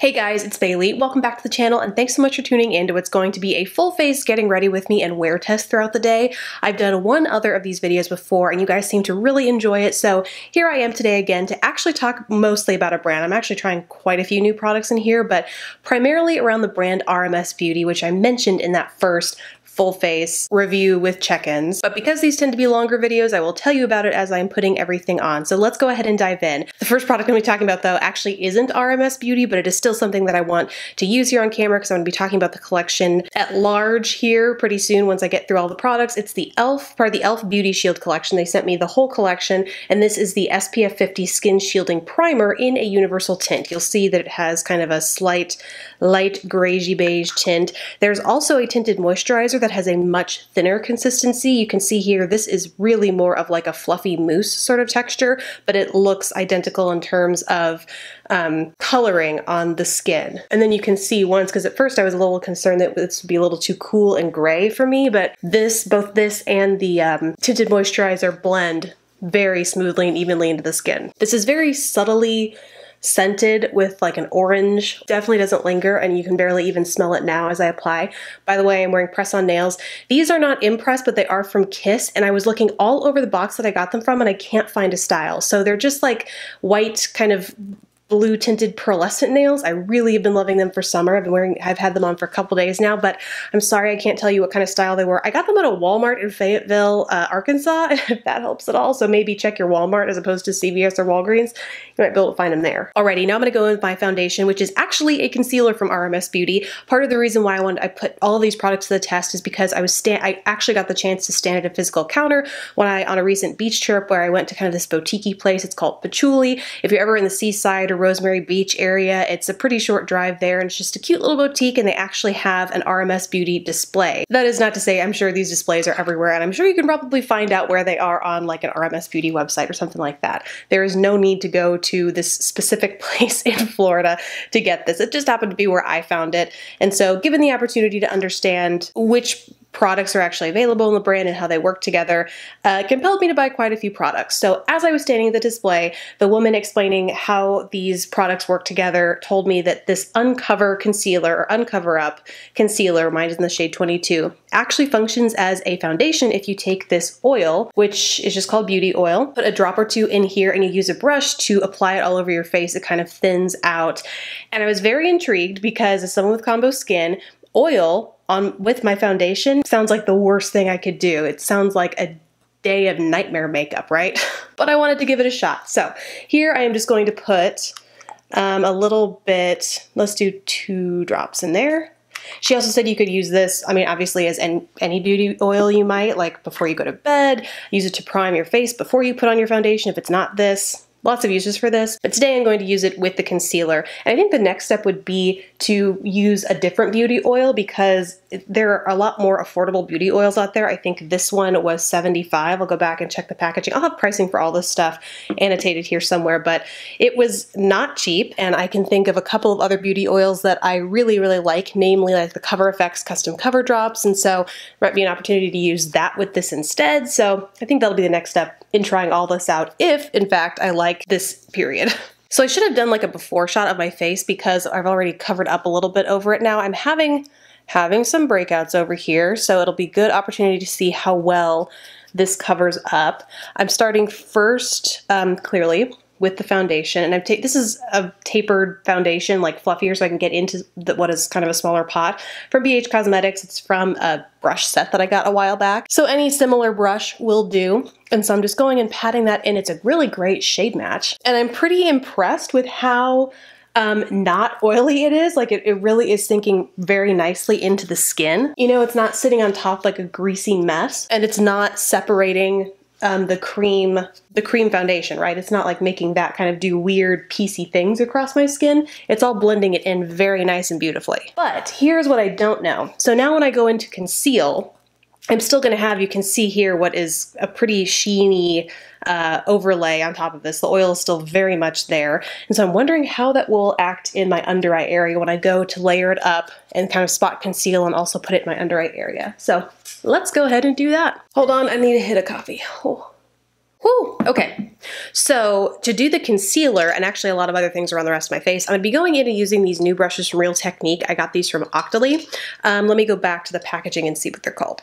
Hey guys, it's Bailey. Welcome back to the channel and thanks so much for tuning in to what's going to be a full face getting ready with me and wear test throughout the day. I've done one other of these videos before and you guys seem to really enjoy it, so here I am today again to actually talk mostly about a brand. I'm actually trying quite a few new products in here, but primarily around the brand RMS Beauty, which I mentioned in that first full face review with check-ins. But because these tend to be longer videos, I will tell you about it as I'm putting everything on. So let's go ahead and dive in. The first product I'm going to be talking about though actually isn't RMS Beauty, but it is still something that I want to use here on camera because I'm going to be talking about the collection at large here pretty soon once I get through all the products. It's the e.l.f. part of the e.l.f. Beauty Shield collection. They sent me the whole collection and this is the SPF 50 Skin Shielding Primer in a universal tint. You'll see that it has kind of a slight light grayish beige tint. There's also a tinted moisturizer that that has a much thinner consistency. You can see here, this is really more of like a fluffy mousse sort of texture, but it looks identical in terms of um, coloring on the skin. And then you can see once, because at first I was a little concerned that this would be a little too cool and gray for me, but this, both this and the um, tinted moisturizer blend very smoothly and evenly into the skin. This is very subtly scented with like an orange. Definitely doesn't linger and you can barely even smell it now as I apply. By the way, I'm wearing press-on nails. These are not Impress, but they are from Kiss and I was looking all over the box that I got them from and I can't find a style. So they're just like white kind of blue tinted pearlescent nails. I really have been loving them for summer. I've been wearing, I've had them on for a couple days now, but I'm sorry I can't tell you what kind of style they were. I got them at a Walmart in Fayetteville, uh, Arkansas, if that helps at all. So maybe check your Walmart as opposed to CVS or Walgreens. You might be able to find them there. Alrighty, now I'm gonna go in with my foundation, which is actually a concealer from RMS Beauty. Part of the reason why I wanted, I put all these products to the test is because I was stand, I actually got the chance to stand at a physical counter when I, on a recent beach trip where I went to kind of this boutique place. It's called Patchouli. If you're ever in the seaside or Rosemary Beach area. It's a pretty short drive there and it's just a cute little boutique and they actually have an RMS Beauty display. That is not to say I'm sure these displays are everywhere and I'm sure you can probably find out where they are on like an RMS Beauty website or something like that. There is no need to go to this specific place in Florida to get this. It just happened to be where I found it. And so given the opportunity to understand which products are actually available in the brand and how they work together uh, compelled me to buy quite a few products. So as I was standing at the display, the woman explaining how these products work together told me that this Uncover Concealer or Uncover Up Concealer, mine is in the shade 22, actually functions as a foundation if you take this oil, which is just called beauty oil, put a drop or two in here and you use a brush to apply it all over your face. It kind of thins out. And I was very intrigued because as someone with combo skin, oil on with my foundation sounds like the worst thing I could do. It sounds like a day of nightmare makeup, right? but I wanted to give it a shot. So here I am just going to put um, a little bit, let's do two drops in there. She also said you could use this, I mean, obviously as any, any beauty oil you might, like before you go to bed, use it to prime your face before you put on your foundation if it's not this lots of uses for this, but today I'm going to use it with the concealer. And I think the next step would be to use a different beauty oil because there are a lot more affordable beauty oils out there. I think this one was 75. I'll go back and check the packaging. I'll have pricing for all this stuff annotated here somewhere, but it was not cheap. And I can think of a couple of other beauty oils that I really, really like, namely like the Cover FX Custom Cover Drops. And so might be an opportunity to use that with this instead. So I think that'll be the next step in trying all this out if, in fact, I like this period. So I should have done like a before shot of my face because I've already covered up a little bit over it now. I'm having having some breakouts over here, so it'll be good opportunity to see how well this covers up. I'm starting first, um, clearly, with the foundation. And I've ta- this is a tapered foundation, like fluffier, so I can get into the, what is kind of a smaller pot. From BH Cosmetics, it's from a brush set that I got a while back. So any similar brush will do. And so I'm just going and patting that in. It's a really great shade match. And I'm pretty impressed with how um, not oily it is. Like it, it really is sinking very nicely into the skin. You know, it's not sitting on top like a greasy mess and it's not separating um, the cream the cream foundation, right? It's not like making that kind of do weird piecey things across my skin. It's all blending it in very nice and beautifully. But here's what I don't know. So now when I go into conceal, I'm still going to have, you can see here what is a pretty sheeny uh, overlay on top of this. The oil is still very much there. And so I'm wondering how that will act in my under eye area when I go to layer it up and kind of spot conceal and also put it in my under eye area. So let's go ahead and do that. Hold on, I need to hit a coffee. Oh. Whew, okay. So to do the concealer and actually a lot of other things around the rest of my face, I'm gonna be going in and using these new brushes from Real Technique. I got these from Octoly. Um, let me go back to the packaging and see what they're called.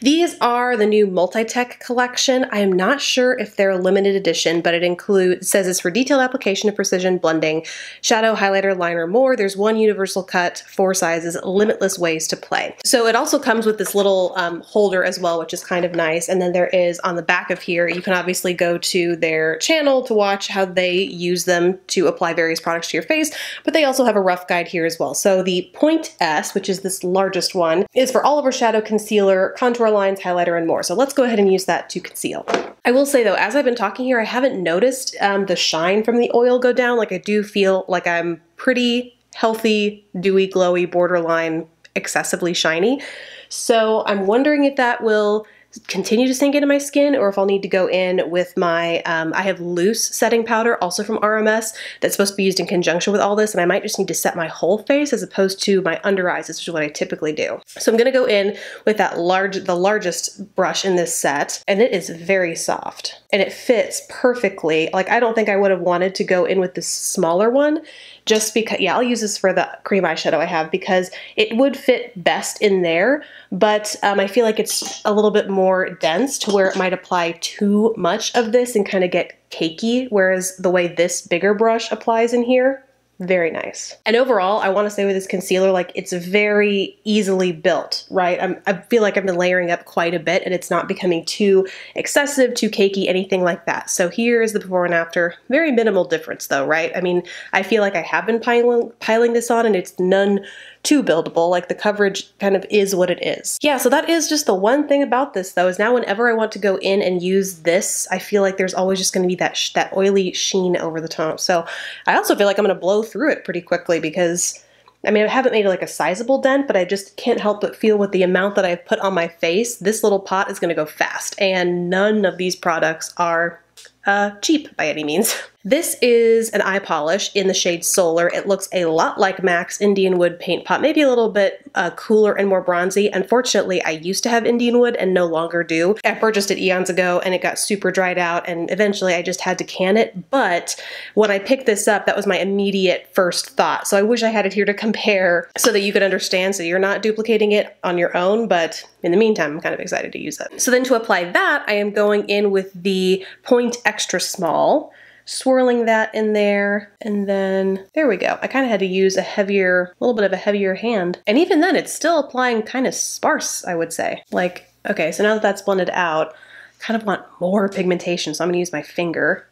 These are the new Multi-Tech collection. I am not sure if they're a limited edition, but it includes, says it's for detailed application of precision blending, shadow, highlighter, liner, more. There's one universal cut, four sizes, limitless ways to play. So it also comes with this little um, holder as well, which is kind of nice. And then there is on the back of here, you can obviously go to their channel to watch how they use them to apply various products to your face, but they also have a rough guide here as well. So the Point S, which is this largest one, is for all of our shadow, concealer, contour lines, highlighter, and more. So let's go ahead and use that to conceal. I will say though, as I've been talking here, I haven't noticed um, the shine from the oil go down. Like I do feel like I'm pretty healthy, dewy, glowy, borderline, excessively shiny. So I'm wondering if that will continue to sink into my skin or if I'll need to go in with my, um, I have loose setting powder also from RMS that's supposed to be used in conjunction with all this and I might just need to set my whole face as opposed to my under eyes, which is what I typically do. So I'm gonna go in with that large, the largest brush in this set and it is very soft and it fits perfectly. Like I don't think I would have wanted to go in with this smaller one just because, yeah, I'll use this for the cream eyeshadow I have because it would fit best in there, but um, I feel like it's a little bit more dense to where it might apply too much of this and kind of get cakey, whereas the way this bigger brush applies in here, very nice. And overall, I want to say with this concealer, like it's very easily built, right? I'm, I feel like I've been layering up quite a bit and it's not becoming too excessive, too cakey, anything like that. So here is the before and after. Very minimal difference though, right? I mean, I feel like I have been piling, piling this on and it's none too buildable. Like the coverage kind of is what it is. Yeah, so that is just the one thing about this though, is now whenever I want to go in and use this, I feel like there's always just gonna be that, that oily sheen over the top. So I also feel like I'm gonna blow through it pretty quickly because I mean, I haven't made like a sizable dent, but I just can't help but feel with the amount that I've put on my face, this little pot is gonna go fast. And none of these products are uh, cheap by any means. This is an eye polish in the shade Solar. It looks a lot like MAC's Indian Wood paint pot, maybe a little bit uh, cooler and more bronzy. Unfortunately, I used to have Indian Wood and no longer do. I purchased it eons ago and it got super dried out and eventually I just had to can it. But when I picked this up, that was my immediate first thought. So I wish I had it here to compare so that you could understand so you're not duplicating it on your own, but in the meantime, I'm kind of excited to use it. So then to apply that, I am going in with the Point Extra Small swirling that in there, and then there we go. I kind of had to use a heavier, a little bit of a heavier hand. And even then, it's still applying kind of sparse, I would say. Like, okay, so now that that's blended out, I kind of want more pigmentation, so I'm gonna use my finger.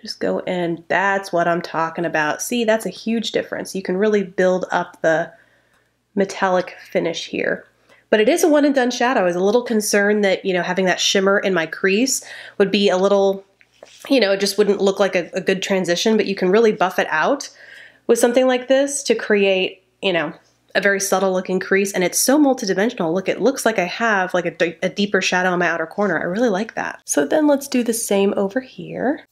Just go in, that's what I'm talking about. See, that's a huge difference. You can really build up the metallic finish here. But it is a one and done shadow. I was a little concerned that, you know, having that shimmer in my crease would be a little you know, it just wouldn't look like a, a good transition, but you can really buff it out with something like this to create, you know, a very subtle looking crease and it's so multidimensional. Look, it looks like I have like a, a, deeper shadow in my outer corner. I really like that. So then let's do the same over here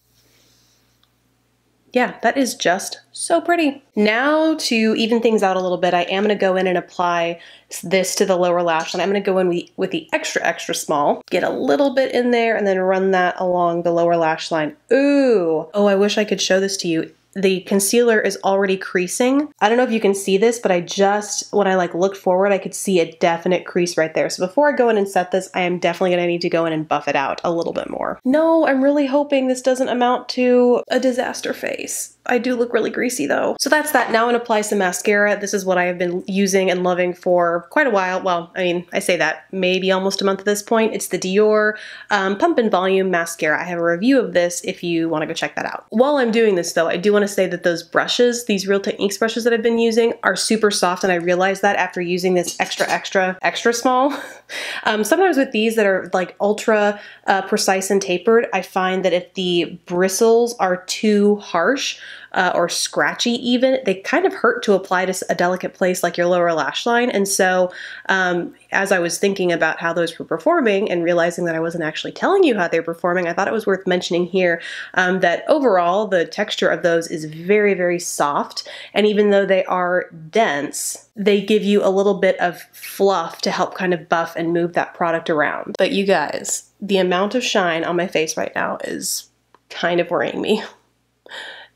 yeah, that is just so pretty. Now to even things out a little bit, I am gonna go in and apply this to the lower lash line. I'm gonna go in with the extra, extra small, get a little bit in there and then run that along the lower lash line. Ooh, oh, I wish I could show this to you the concealer is already creasing. I don't know if you can see this, but I just, when I like looked forward, I could see a definite crease right there. So before I go in and set this, I am definitely gonna need to go in and buff it out a little bit more. No, I'm really hoping this doesn't amount to a disaster face. I do look really greasy though. So that's that. Now I'm gonna apply some mascara. This is what I have been using and loving for quite a while. Well, I mean, I say that maybe almost a month at this point. It's the Dior um, Pump and Volume Mascara. I have a review of this if you wanna go check that out. While I'm doing this though, I do wanna say that those brushes, these Real Techniques brushes that I've been using are super soft and I realized that after using this extra, extra, extra small. um, sometimes with these that are like ultra uh, precise and tapered, I find that if the bristles are too harsh, uh, or scratchy even, they kind of hurt to apply to a delicate place like your lower lash line. And so um, as I was thinking about how those were performing and realizing that I wasn't actually telling you how they're performing, I thought it was worth mentioning here um, that overall the texture of those very, very soft. And even though they are dense, they give you a little bit of fluff to help kind of buff and move that product around. But you guys, the amount of shine on my face right now is kind of worrying me.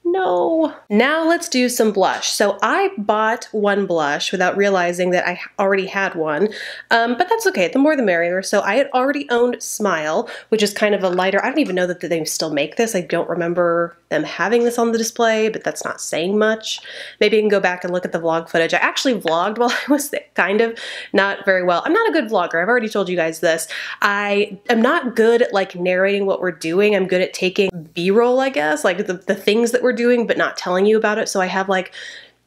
No. Now let's do some blush. So I bought one blush without realizing that I already had one, um, but that's okay. The more the merrier. So I had already owned Smile, which is kind of a lighter. I don't even know that they still make this. I don't remember them having this on the display, but that's not saying much. Maybe I can go back and look at the vlog footage. I actually vlogged while I was there, kind of, not very well. I'm not a good vlogger. I've already told you guys this. I am not good at like narrating what we're doing. I'm good at taking B-roll, I guess, like the, the things that we're doing, but not telling you about it. So I have like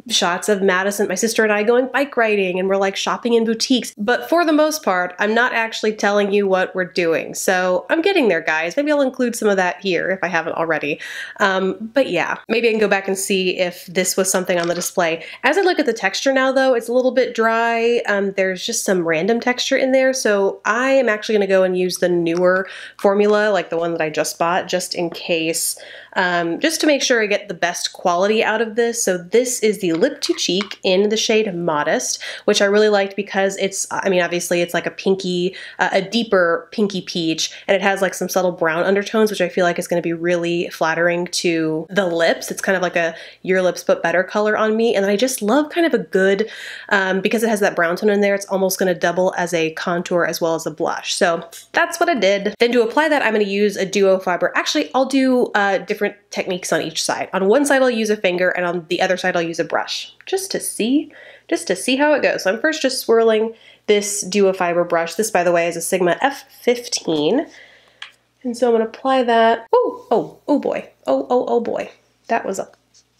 shots of Madison, my sister and I going bike riding and we're like shopping in boutiques. But for the most part, I'm not actually telling you what we're doing. So I'm getting there, guys. Maybe I'll include some of that here if I haven't already. Um, but yeah, maybe I can go back and see if this was something on the display. As I look at the texture now though, it's a little bit dry. Um, there's just some random texture in there. So I am actually gonna go and use the newer formula, like the one that I just bought, just in case um, just to make sure I get the best quality out of this. So this is the Lip to Cheek in the shade Modest, which I really liked because it's, I mean, obviously it's like a pinky, uh, a deeper pinky peach, and it has like some subtle brown undertones, which I feel like is going to be really flattering to the lips. It's kind of like a your lips but better color on me. And I just love kind of a good, um, because it has that brown tone in there, it's almost going to double as a contour as well as a blush. So that's what I did. Then to apply that, I'm going to use a duo fiber. Actually, I'll do uh, different different techniques on each side. On one side I'll use a finger and on the other side I'll use a brush just to see, just to see how it goes. So I'm first just swirling this Duo Fiber brush. This by the way is a Sigma F15. And so I'm gonna apply that. Oh, oh, oh boy. Oh, oh, oh boy. That was a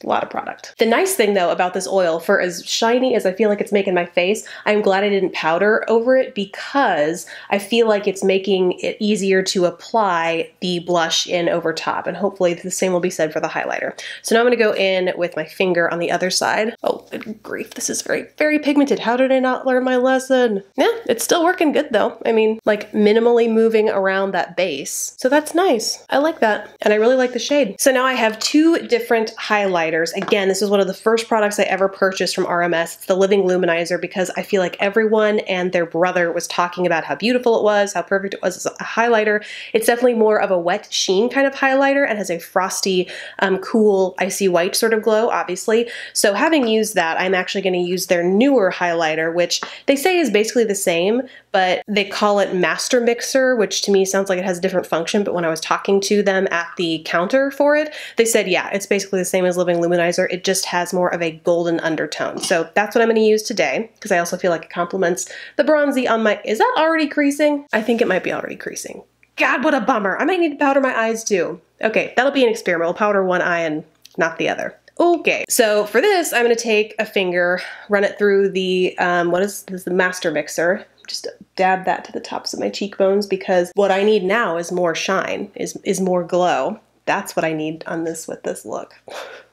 a lot of product. The nice thing though about this oil, for as shiny as I feel like it's making my face, I'm glad I didn't powder over it because I feel like it's making it easier to apply the blush in over top. And hopefully the same will be said for the highlighter. So now I'm gonna go in with my finger on the other side. Oh, good grief, this is very, very pigmented. How did I not learn my lesson? Yeah, it's still working good though. I mean, like minimally moving around that base. So that's nice. I like that. And I really like the shade. So now I have two different highlighters Again, this is one of the first products I ever purchased from RMS. It's the Living Luminizer because I feel like everyone and their brother was talking about how beautiful it was, how perfect it was as a highlighter. It's definitely more of a wet sheen kind of highlighter and has a frosty, um, cool, icy white sort of glow, obviously. So having used that, I'm actually going to use their newer highlighter, which they say is basically the same, but they call it Master Mixer, which to me sounds like it has a different function, but when I was talking to them at the counter for it, they said, yeah, it's basically the same as Living Luminizer. It just has more of a golden undertone. So that's what I'm going to use today because I also feel like it complements the bronzy on my, is that already creasing? I think it might be already creasing. God, what a bummer. I might need to powder my eyes too. Okay, that'll be an experiment. We'll powder one eye and not the other. Okay, so for this, I'm gonna take a finger, run it through the, um, what is this, the master mixer, just dab that to the tops of my cheekbones because what I need now is more shine, is, is more glow. That's what I need on this with this look.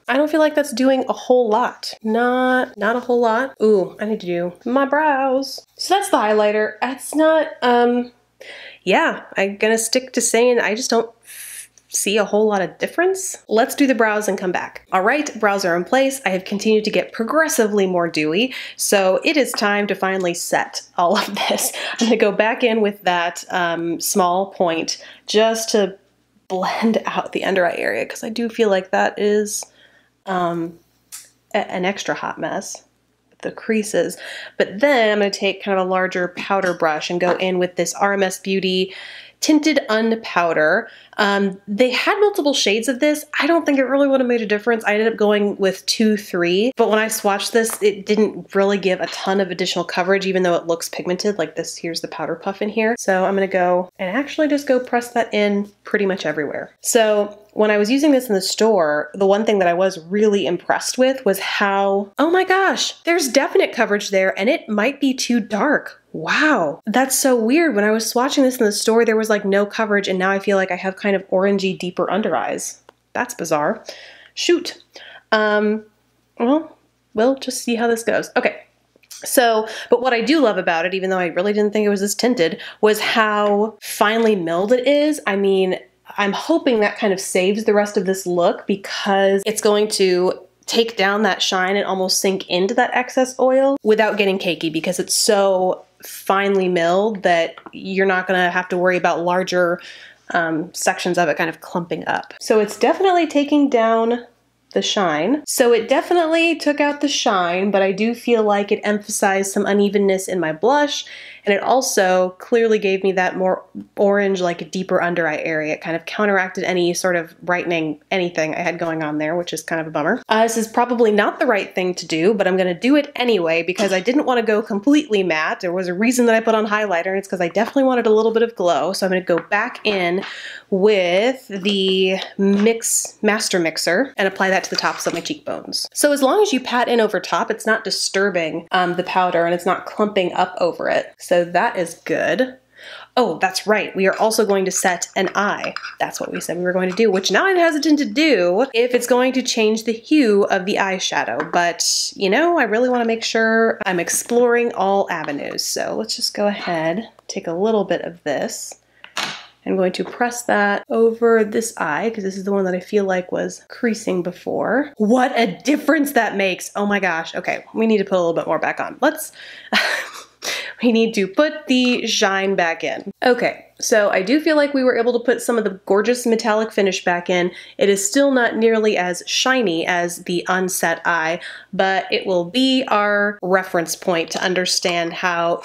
I don't feel like that's doing a whole lot. Not, not a whole lot. Ooh, I need to do my brows. So that's the highlighter. It's not, um, yeah, I'm gonna stick to saying I just don't see a whole lot of difference. Let's do the brows and come back. All right, brows are in place. I have continued to get progressively more dewy, so it is time to finally set all of this. I'm gonna go back in with that um, small point just to blend out the under eye area because I do feel like that is um, an extra hot mess the creases. But then I'm going to take kind of a larger powder brush and go in with this RMS Beauty tinted unpowder. Um, they had multiple shades of this. I don't think it really would have made a difference. I ended up going with two, three, but when I swatched this, it didn't really give a ton of additional coverage, even though it looks pigmented like this. Here's the powder puff in here. So I'm gonna go and actually just go press that in pretty much everywhere. So when I was using this in the store, the one thing that I was really impressed with was how, oh my gosh, there's definite coverage there and it might be too dark. Wow, that's so weird. When I was swatching this in the store, there was like no coverage and now I feel like I have kind of orangey, deeper under eyes. That's bizarre. Shoot. Um, well, we'll just see how this goes. Okay, so, but what I do love about it, even though I really didn't think it was this tinted, was how finely milled it is. I mean, I'm hoping that kind of saves the rest of this look because it's going to take down that shine and almost sink into that excess oil without getting cakey because it's so finely milled that you're not going to have to worry about larger um, sections of it kind of clumping up. So it's definitely taking down the shine. So it definitely took out the shine, but I do feel like it emphasized some unevenness in my blush and it also clearly gave me that more orange, like deeper under eye area. It kind of counteracted any sort of brightening anything I had going on there, which is kind of a bummer. Uh, this is probably not the right thing to do, but I'm gonna do it anyway because I didn't want to go completely matte. There was a reason that I put on highlighter, and it's because I definitely wanted a little bit of glow. So I'm gonna go back in with the Mix Master Mixer and apply that to the tops of my cheekbones. So as long as you pat in over top, it's not disturbing um, the powder and it's not clumping up over it. So that is good. Oh, that's right. We are also going to set an eye. That's what we said we were going to do, which now I'm hesitant to do if it's going to change the hue of the eyeshadow. But, you know, I really want to make sure I'm exploring all avenues. So let's just go ahead, take a little bit of this. I'm going to press that over this eye because this is the one that I feel like was creasing before. What a difference that makes. Oh my gosh. Okay, we need to put a little bit more back on. Let's... we need to put the shine back in. Okay, so I do feel like we were able to put some of the gorgeous metallic finish back in. It is still not nearly as shiny as the unset eye, but it will be our reference point to understand how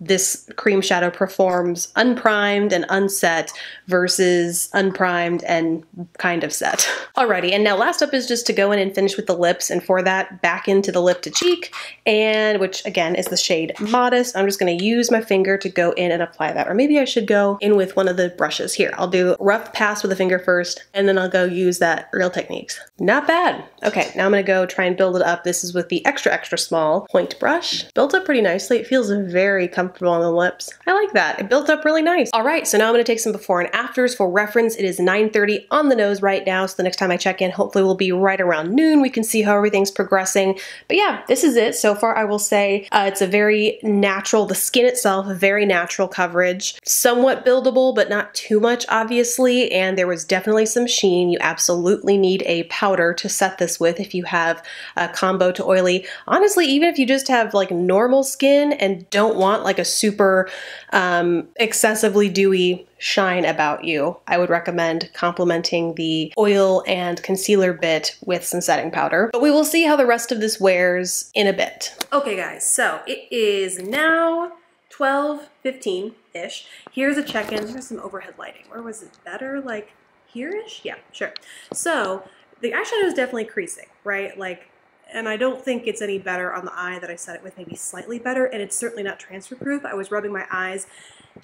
this cream shadow performs unprimed and unset versus unprimed and kind of set. Alrighty, and now last up is just to go in and finish with the lips, and for that, back into the lip to cheek, and which again is the shade Modest. I'm just gonna use my finger to go in and apply that, or maybe I should go in with one of the brushes. Here, I'll do rough pass with the finger first, and then I'll go use that Real Techniques. Not bad. Okay, now I'm gonna go try and build it up. This is with the extra, extra small point brush. Built up pretty nicely. It feels very comfortable on the lips. I like that. It built up really nice. All right, so now I'm gonna take some before and afters for reference. It is 9.30 on the nose right now, so the next time I check in, hopefully we'll be right around noon. We can see how everything's progressing. But yeah, this is it. So far, I will say uh, it's a very natural, the skin itself, very natural coverage. Somewhat buildable, but not too much, obviously. And there was definitely some sheen. You absolutely need a powder to set this with if you have a combo to oily. Honestly, even if you just have like normal skin and don't want like a super um, excessively dewy shine about you, I would recommend complementing the oil and concealer bit with some setting powder. But we will see how the rest of this wears in a bit. Okay guys, so it is now 12, 15-ish. Here's a check-in. There's some overhead lighting. Where was it better? Like here-ish? Yeah, sure. So the eyeshadow is definitely creasing, right? Like and I don't think it's any better on the eye that I set it with, maybe slightly better, and it's certainly not transfer proof. I was rubbing my eyes,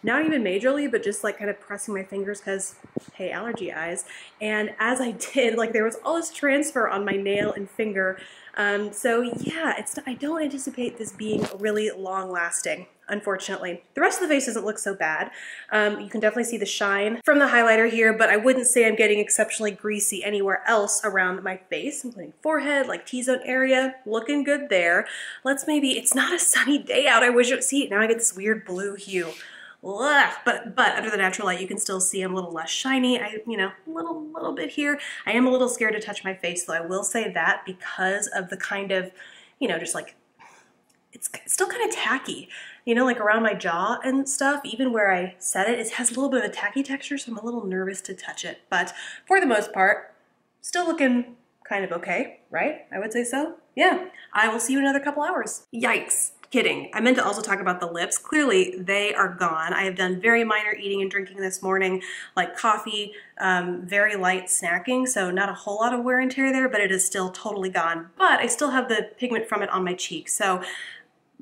not even majorly, but just like kind of pressing my fingers because, hey, allergy eyes. And as I did, like there was all this transfer on my nail and finger. Um, so yeah, it's I don't anticipate this being really long lasting unfortunately. The rest of the face doesn't look so bad. Um, you can definitely see the shine from the highlighter here, but I wouldn't say I'm getting exceptionally greasy anywhere else around my face, including forehead, like T-zone area, looking good there. Let's maybe, it's not a sunny day out, I wish it, see, now I get this weird blue hue. Ugh. But but under the natural light, you can still see I'm a little less shiny. I, you know, a little little bit here. I am a little scared to touch my face, though. I will say that because of the kind of, you know, just like it's still kind of tacky you know, like around my jaw and stuff, even where I set it, it has a little bit of a tacky texture, so I'm a little nervous to touch it. But for the most part, still looking kind of okay, right? I would say so. Yeah, I will see you in another couple hours. Yikes. Kidding. I meant to also talk about the lips. Clearly, they are gone. I have done very minor eating and drinking this morning, like coffee, um, very light snacking, so not a whole lot of wear and tear there, but it is still totally gone. But I still have the pigment from it on my cheeks, so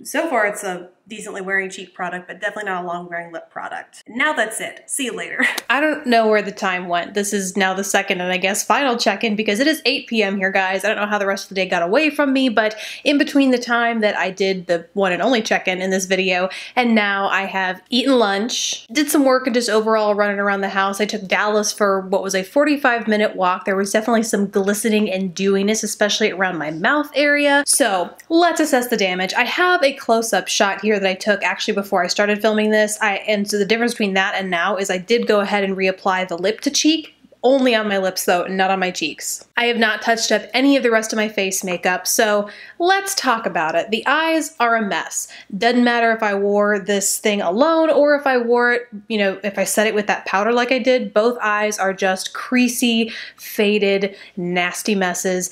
so far it's a decently wearing cheek product, but definitely not a long wearing lip product. Now that's it. See you later. I don't know where the time went. This is now the second and I guess final check-in because it is 8 p.m. here, guys. I don't know how the rest of the day got away from me, but in between the time that I did the one and only check-in in this video, and now I have eaten lunch, did some work and just overall running around the house. I took Dallas for what was a 45 minute walk. There was definitely some glistening and dewiness, especially around my mouth area. So let's assess the damage. I have a close-up shot here that I took actually before I started filming this. I And so the difference between that and now is I did go ahead and reapply the lip to cheek only on my lips though, not on my cheeks. I have not touched up any of the rest of my face makeup, so let's talk about it. The eyes are a mess. Doesn't matter if I wore this thing alone or if I wore it, you know, if I set it with that powder like I did, both eyes are just creasy, faded, nasty messes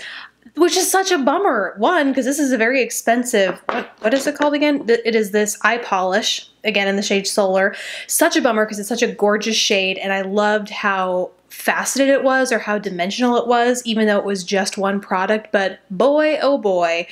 which is such a bummer. One, because this is a very expensive, what, what is it called again? It is this eye polish, again in the shade Solar. Such a bummer because it's such a gorgeous shade and I loved how faceted it was or how dimensional it was, even though it was just one product. But boy, oh boy,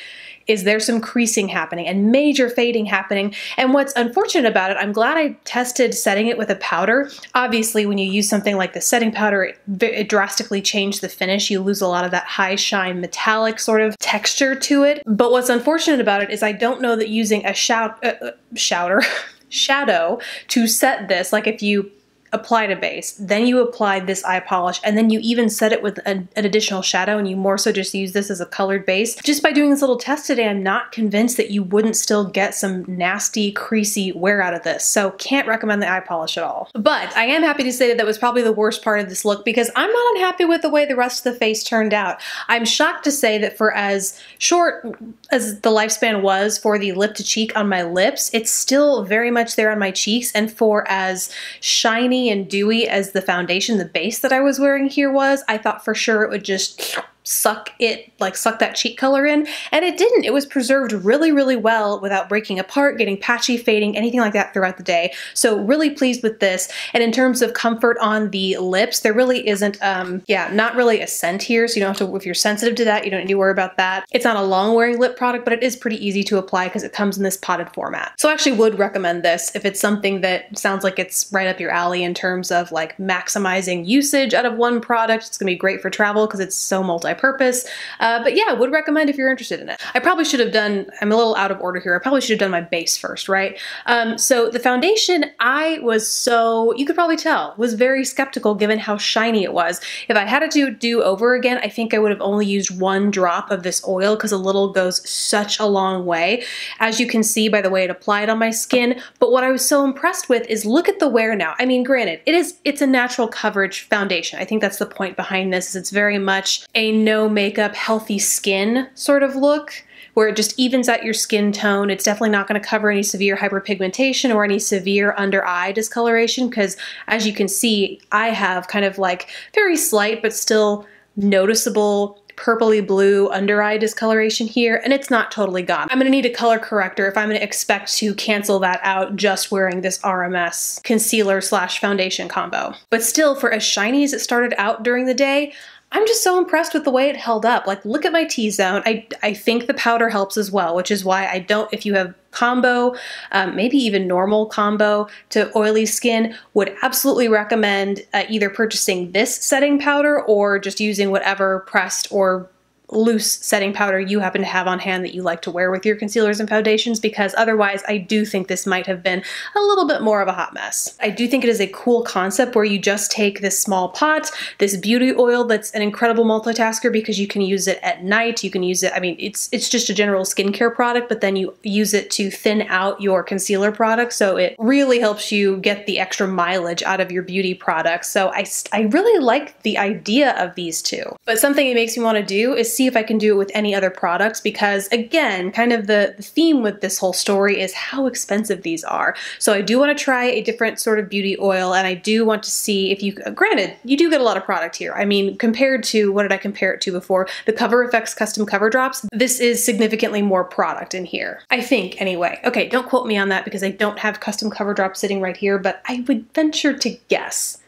is there some creasing happening and major fading happening. And what's unfortunate about it, I'm glad I tested setting it with a powder. Obviously, when you use something like the setting powder, it, it drastically changed the finish. You lose a lot of that high shine metallic sort of texture to it. But what's unfortunate about it is I don't know that using a shout, uh, uh, shouter, shadow to set this, like if you applied a base, then you applied this eye polish, and then you even set it with an, an, additional shadow and you more so just use this as a colored base. Just by doing this little test today, I'm not convinced that you wouldn't still get some nasty, creasy wear out of this. So can't recommend the eye polish at all. But I am happy to say that that was probably the worst part of this look because I'm not unhappy with the way the rest of the face turned out. I'm shocked to say that for as short as the lifespan was for the lip to cheek on my lips, it's still very much there on my cheeks and for as shiny and dewy as the foundation, the base that I was wearing here was, I thought for sure it would just suck it, like suck that cheek color in, and it didn't. It was preserved really, really well without breaking apart, getting patchy, fading, anything like that throughout the day. So really pleased with this. And in terms of comfort on the lips, there really isn't, um, yeah, not really a scent here, so you don't have to, if you're sensitive to that, you don't need to worry about that. It's not a long wearing lip product, but it is pretty easy to apply because it comes in this potted format. So I actually would recommend this if it's something that sounds like it's right up your alley in terms of like maximizing usage out of one product. It's gonna be great for travel because it's so multi purpose. Uh, but yeah, would recommend if you're interested in it. I probably should have done, I'm a little out of order here. I probably should have done my base first, right? Um, so the foundation, I was so, you could probably tell, was very skeptical given how shiny it was. If I had to do over again, I think I would have only used one drop of this oil because a little goes such a long way. As you can see by the way it applied on my skin. But what I was so impressed with is look at the wear now. I mean, granted, it is, it's a natural coverage foundation. I think that's the point behind this is it's very much a no makeup, healthy skin sort of look where it just evens out your skin tone. It's definitely not going to cover any severe hyperpigmentation or any severe under eye discoloration because as you can see, I have kind of like very slight but still noticeable purpley blue under eye discoloration here, and it's not totally gone. I'm gonna need a color corrector if I'm gonna expect to cancel that out just wearing this RMS concealer slash foundation combo. But still, for as shiny as it started out during the day, I'm just so impressed with the way it held up. Like, look at my T-zone. I, I think the powder helps as well, which is why I don't, if you have combo, um, maybe even normal combo to oily skin, would absolutely recommend uh, either purchasing this setting powder or just using whatever pressed or loose setting powder you happen to have on hand that you like to wear with your concealers and foundations because otherwise I do think this might have been a little bit more of a hot mess. I do think it is a cool concept where you just take this small pot, this beauty oil that's an incredible multitasker because you can use it at night, you can use it, I mean, it's, it's just a general skincare product, but then you use it to thin out your concealer product, so it really helps you get the extra mileage out of your beauty products. So I, I really like the idea of these two. But something it makes me want to do is see if I can do it with any other products because again, kind of the, the theme with this whole story is how expensive these are. So I do want to try a different sort of beauty oil and I do want to see if you, granted, you do get a lot of product here. I mean, compared to, what did I compare it to before? The Cover FX Custom Cover Drops, this is significantly more product in here. I think, anyway. Okay, don't quote me on that because I don't have Custom Cover Drops sitting right here, but I would venture to guess.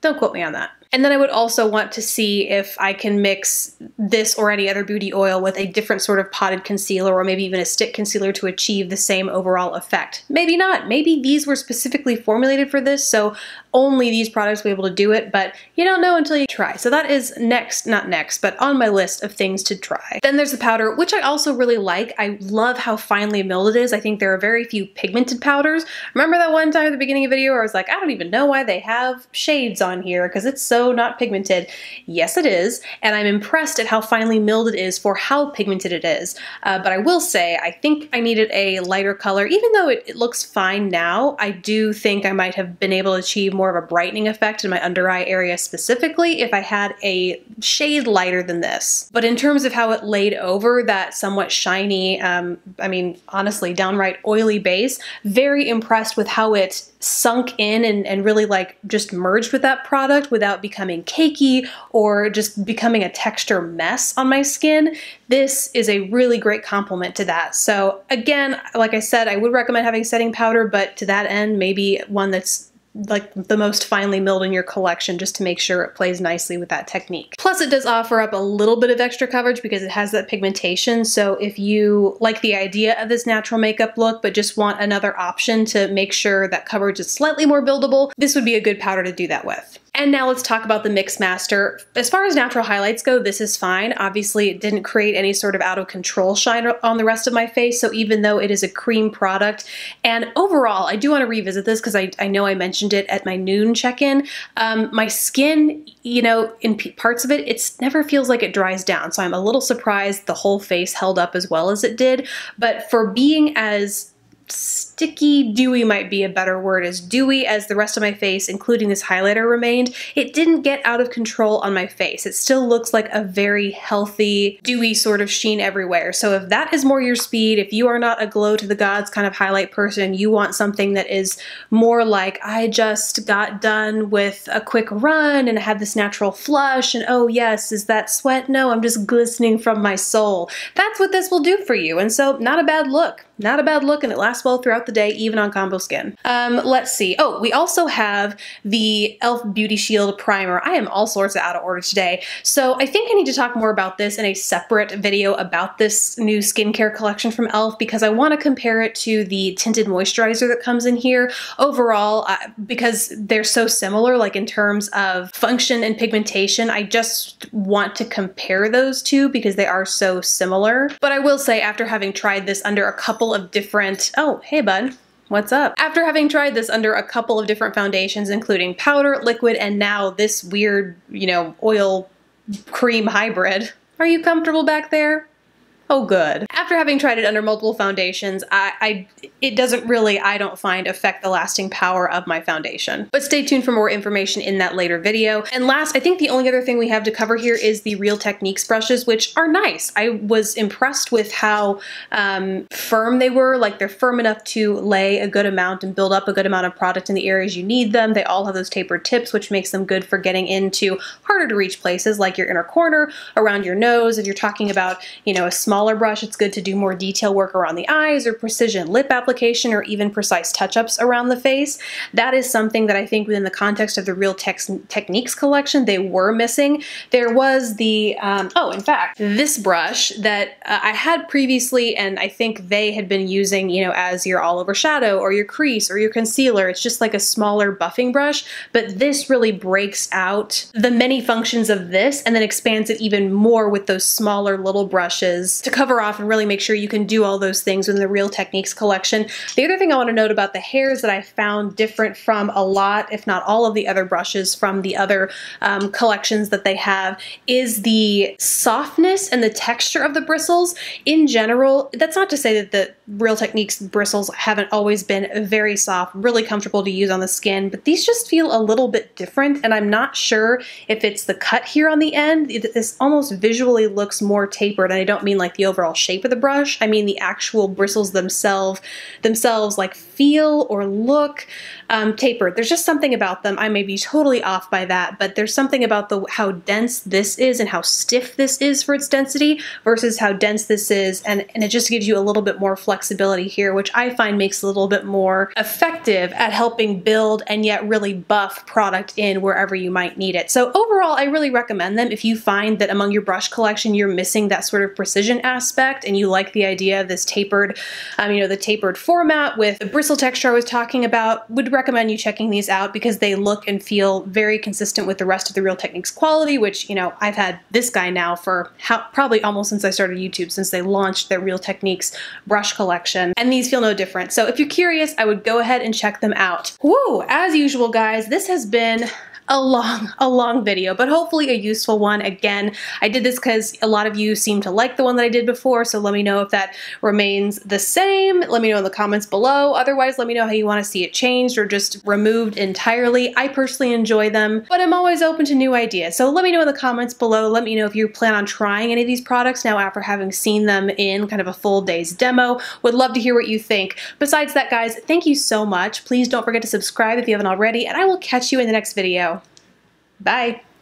Don't quote me on that. And then I would also want to see if I can mix this or any other beauty oil with a different sort of potted concealer or maybe even a stick concealer to achieve the same overall effect. Maybe not. Maybe these were specifically formulated for this, so only these products will be able to do it, but you don't know until you try. So that is next, not next, but on my list of things to try. Then there's the powder, which I also really like. I love how finely milled it is. I think there are very few pigmented powders. Remember that one time at the beginning of the video where I was like, I don't even know why they have shades on here because it's so not pigmented. Yes, it is, and I'm impressed at how finely milled it is for how pigmented it is. Uh, but I will say, I think I needed a lighter color. Even though it, it looks fine now, I do think I might have been able to achieve more of a brightening effect in my under eye area specifically if I had a shade lighter than this. But in terms of how it laid over that somewhat shiny, um, I mean, honestly, downright oily base, very impressed with how it sunk in and, and really like just merged with that product without becoming cakey or just becoming a texture mess on my skin. This is a really great complement to that. So again, like I said, I would recommend having setting powder, but to that end, maybe one that's like the most finely milled in your collection just to make sure it plays nicely with that technique. Plus it does offer up a little bit of extra coverage because it has that pigmentation. So if you like the idea of this natural makeup look but just want another option to make sure that coverage is slightly more buildable, this would be a good powder to do that with. And now let's talk about the Mix Master. As far as natural highlights go, this is fine. Obviously, it didn't create any sort of out of control shine on the rest of my face, so even though it is a cream product, and overall, I do want to revisit this because I, I know I mentioned it at my noon check-in, um, my skin, you know, in parts of it, it never feels like it dries down, so I'm a little surprised the whole face held up as well as it did, but for being as sticky, dewy might be a better word, as dewy as the rest of my face, including this highlighter remained, it didn't get out of control on my face. It still looks like a very healthy, dewy sort of sheen everywhere. So if that is more your speed, if you are not a glow to the gods kind of highlight person, you want something that is more like, I just got done with a quick run and I had this natural flush and oh yes, is that sweat? No, I'm just glistening from my soul. That's what this will do for you. And so not a bad look. Not a bad look and it lasts well throughout the day, even on combo skin. Um, let's see. Oh, we also have the e.l.f. Beauty Shield Primer. I am all sorts of out of order today. So I think I need to talk more about this in a separate video about this new skincare collection from e.l.f. because I want to compare it to the tinted moisturizer that comes in here. Overall, uh, because they're so similar, like in terms of function and pigmentation, I just want to compare those two because they are so similar. But I will say after having tried this under a couple couple of different, oh, hey bud, What's up? After having tried this under a couple of different foundations, including powder, liquid, and now this weird, you know, oil cream hybrid, are you comfortable back there? Oh, good. After having tried it under multiple foundations, I, I, it doesn't really, I don't find, affect the lasting power of my foundation. But stay tuned for more information in that later video. And last, I think the only other thing we have to cover here is the Real Techniques brushes, which are nice. I was impressed with how um, firm they were. Like they're firm enough to lay a good amount and build up a good amount of product in the areas you need them. They all have those tapered tips, which makes them good for getting into harder to reach places like your inner corner, around your nose. If you're talking about, you know, a small smaller brush, it's good to do more detail work around the eyes or precision lip application or even precise touch-ups around the face. That is something that I think within the context of the Real Tex Techniques collection they were missing. There was the, um, oh, in fact, this brush that uh, I had previously and I think they had been using, you know, as your all over shadow or your crease or your concealer. It's just like a smaller buffing brush, but this really breaks out the many functions of this and then expands it even more with those smaller little brushes to cover off and really make sure you can do all those things in the Real Techniques collection. The other thing I want to note about the hairs that I found different from a lot, if not all of the other brushes from the other um, collections that they have, is the softness and the texture of the bristles. In general, that's not to say that the Real Techniques bristles haven't always been very soft, really comfortable to use on the skin, but these just feel a little bit different, and I'm not sure if it's the cut here on the end. This almost visually looks more tapered, and I don't mean like the overall shape of the brush. I mean the actual bristles themselves, themselves like feel or look um, tapered. There's just something about them. I may be totally off by that, but there's something about the how dense this is and how stiff this is for its density versus how dense this is, and, and it just gives you a little bit more flexibility here, which I find makes a little bit more effective at helping build and yet really buff product in wherever you might need it. So overall, I really recommend them if you find that among your brush collection you're missing that sort of precision aspect and you like the idea of this tapered, um, you know, the tapered format with the bristle texture I was talking about, would recommend you checking these out because they look and feel very consistent with the rest of the Real Techniques quality, which, you know, I've had this guy now for how, probably almost since I started YouTube, since they launched their Real Techniques brush collection, and these feel no different. So if you're curious, I would go ahead and check them out. Woo! As usual, guys, this has been a long, a long video, but hopefully a useful one. Again, I did this because a lot of you seem to like the one that I did before, so let me know if that remains the same. Let me know in the comments below. Otherwise, let me know how you want to see it changed or just removed entirely. I personally enjoy them, but I'm always open to new ideas. So let me know in the comments below. Let me know if you plan on trying any of these products now after having seen them in kind of a full day's demo. Would love to hear what you think. Besides that, guys, thank you so much. Please don't forget to subscribe if you haven't already, and I will catch you in the next video. Bye.